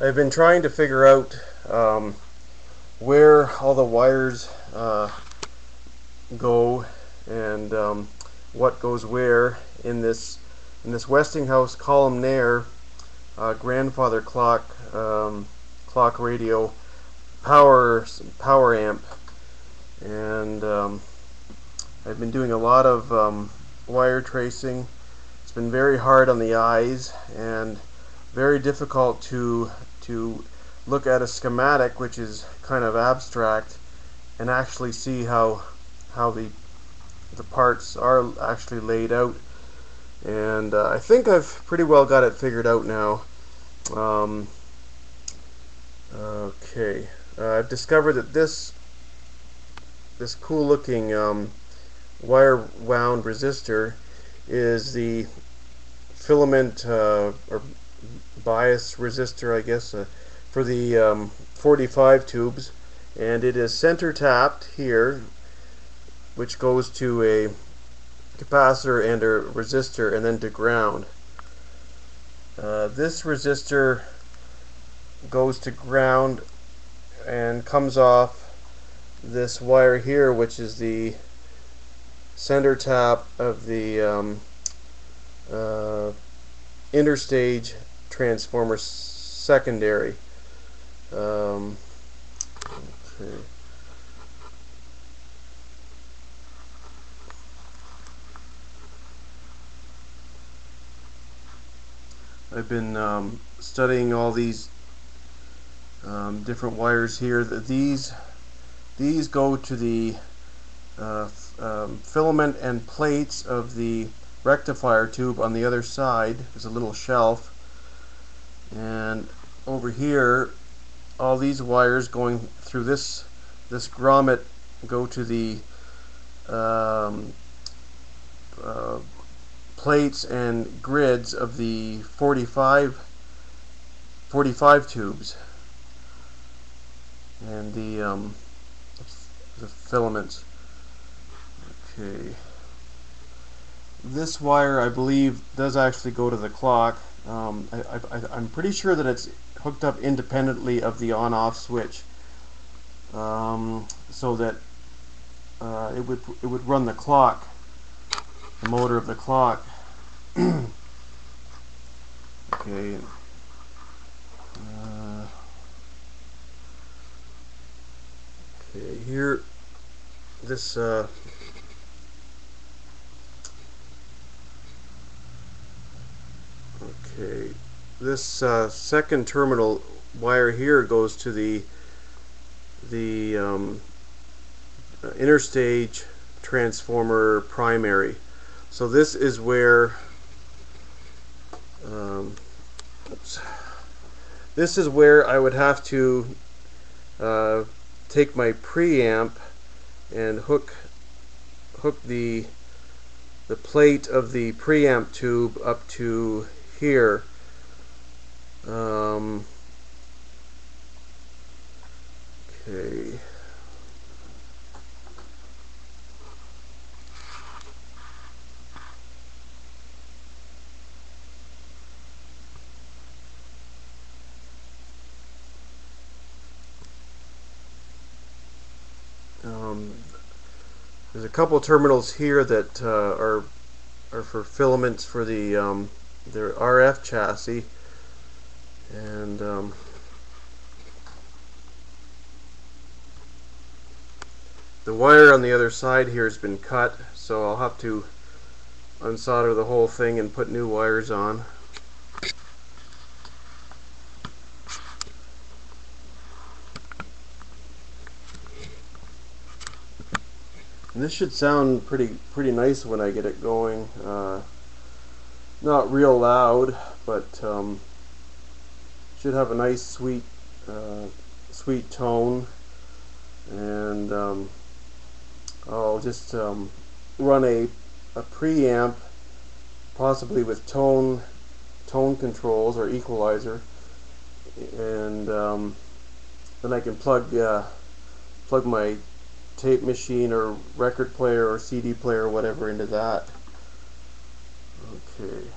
I've been trying to figure out um, where all the wires uh, go and um, what goes where in this in this Westinghouse columnaire uh, grandfather clock um, clock radio power power amp. And um, I've been doing a lot of um, wire tracing. It's been very hard on the eyes and very difficult to to look at a schematic which is kind of abstract and actually see how how the the parts are actually laid out. And uh, I think I've pretty well got it figured out now. Um, okay. Uh, I've discovered that this this cool looking um, wire wound resistor is the filament uh, or bias resistor I guess uh, for the um, 45 tubes and it is center tapped here which goes to a capacitor and a resistor and then to ground. Uh, this resistor goes to ground and comes off this wire here which is the center tap of the um, uh, interstage transformer secondary. Um, okay. I've been um, studying all these um, different wires here. These these go to the uh, um, filament and plates of the rectifier tube on the other side. There's a little shelf and over here all these wires going through this this grommet go to the um, uh, plates and grids of the 45 45 tubes. And the um, the filaments okay this wire I believe does actually go to the clock. Um, I, am pretty sure that it's hooked up independently of the on-off switch um, so that uh, it would it would run the clock the motor of the clock. Okay. Uh, okay here this uh, Okay, this uh, second terminal wire here goes to the the um, uh, interstage transformer primary. So this is where um, this is where I would have to uh, take my preamp and hook hook the the plate of the preamp tube up to here. Um, okay. Um, there's a couple terminals here that uh, are are for filaments for the um, their RF chassis. And um, the wire on the other side here has been cut so I'll have to unsolder the whole thing and put new wires on. And this should sound pretty pretty nice when I get it going uh, not real loud, but um, should have a nice sweet uh, sweet tone. And um, I'll just um, run a, a preamp possibly with tone tone controls or equalizer. And um, then I can plug uh, plug my tape machine or record player or CD player or whatever into that Okay.